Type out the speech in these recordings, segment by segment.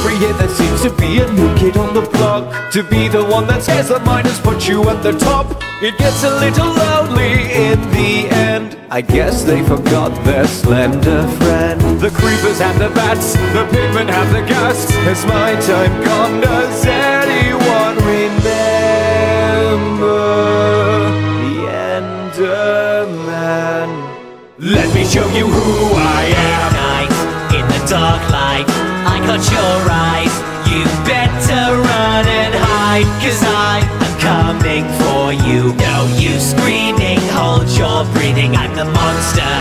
every year there seems to be a new kid on the block. To be the one that scares the miners, put you at the top. It gets a little lonely in the end. I guess they forgot their slender friend. The creepers have the bats, the pigmen have the gas Is my time gone, does anyone remember The Enderman? Let me show you who I am. Night in the dark light, I caught your eyes. You better run and hide, cause I am coming for you. No use screaming, hold your breathing. I'm the monster,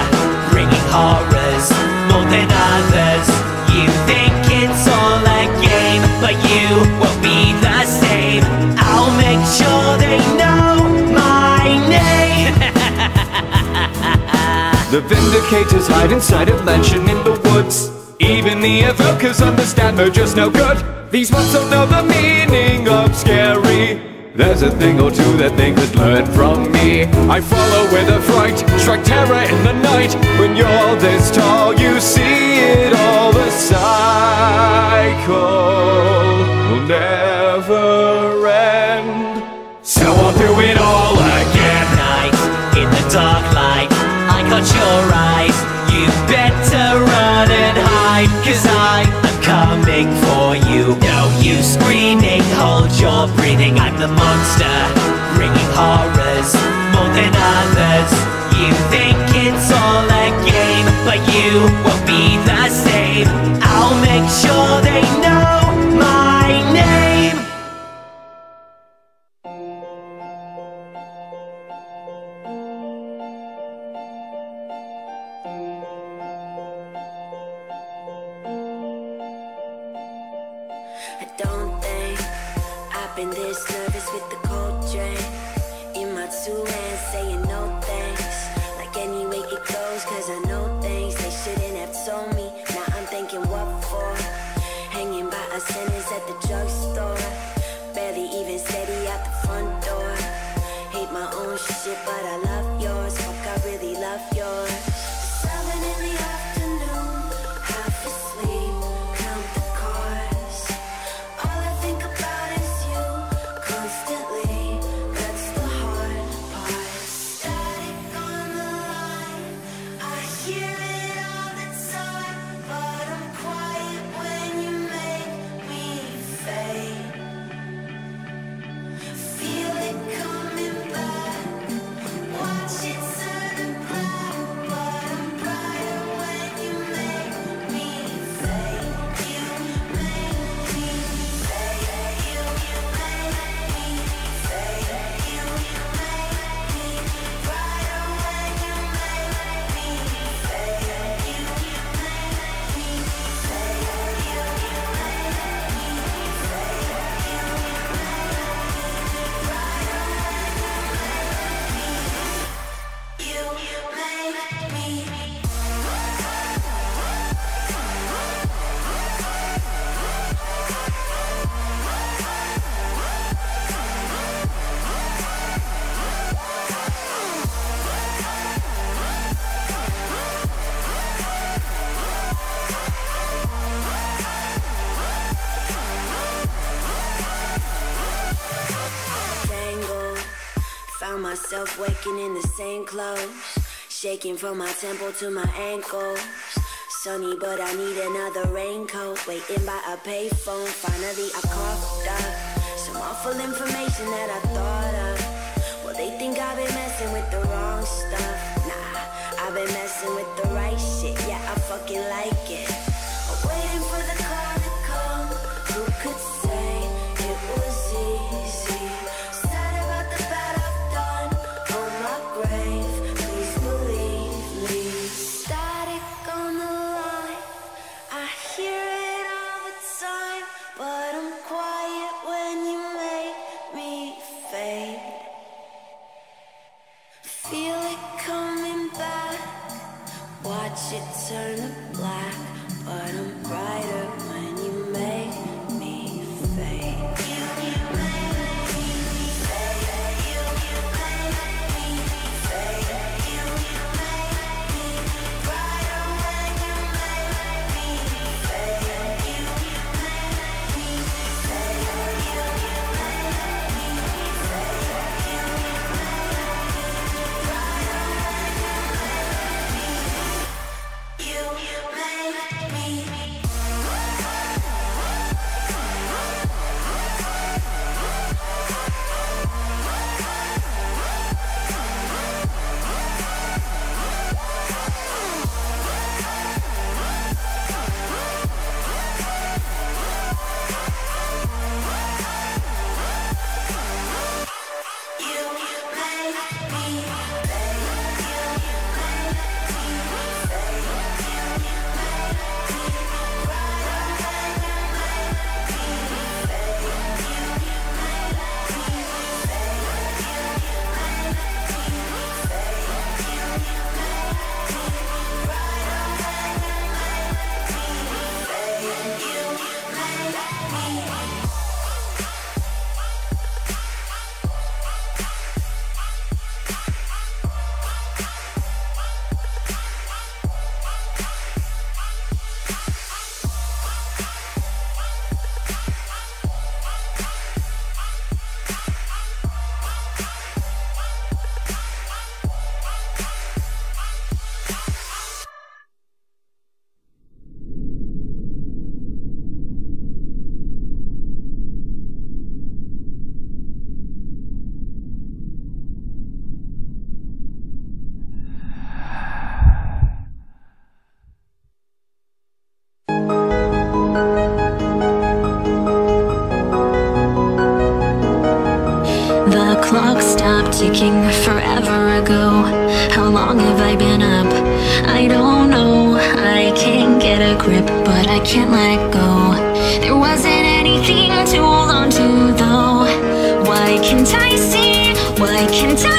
bringing horrors more than others. You think it's all a game, but you won't be the same. I'll make sure they know my name. The Vindicators hide inside a mansion in the woods Even the evokers understand they're just no good. These ones don't know the meaning of scary. There's a thing or two that they could learn from me. I follow with a fright, strike terror in the night. When you're this tall you see it all. The cycle will never end. So I'll do it all again. Night in the dark light I caught your eyes Cause I am coming for you. No use screaming, hold your breathing. I'm the monster, bringing horrors More than others. You think it's all a game But you won't be the same. I'll make sure at the drugstore. Barely even steady at the front door. Hate my own shit but I love Myself waking in the same clothes, shaking from my temple to my ankles. Sunny, but I need another raincoat. Waiting by a payphone. Finally, I coughed up some awful information that I thought of. Well, they think I've been messing with the wrong stuff. Nah, I've been messing with the right shit. Yeah, I fucking like it. I'm Waiting for the call to come. Who could say grip, but I can't let go. There wasn't anything to hold on to, though. Why can't I see? Why can't I?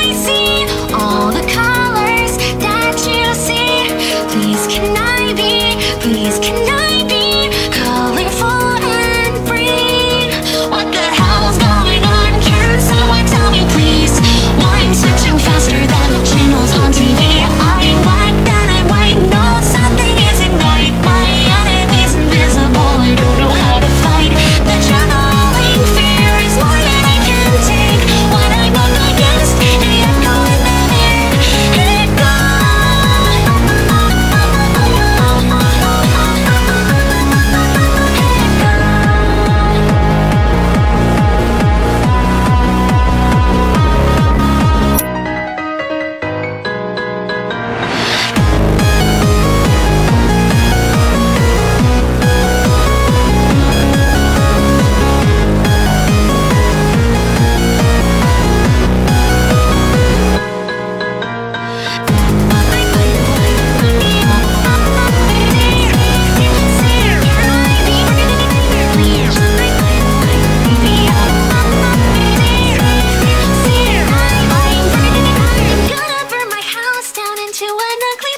you wanna clean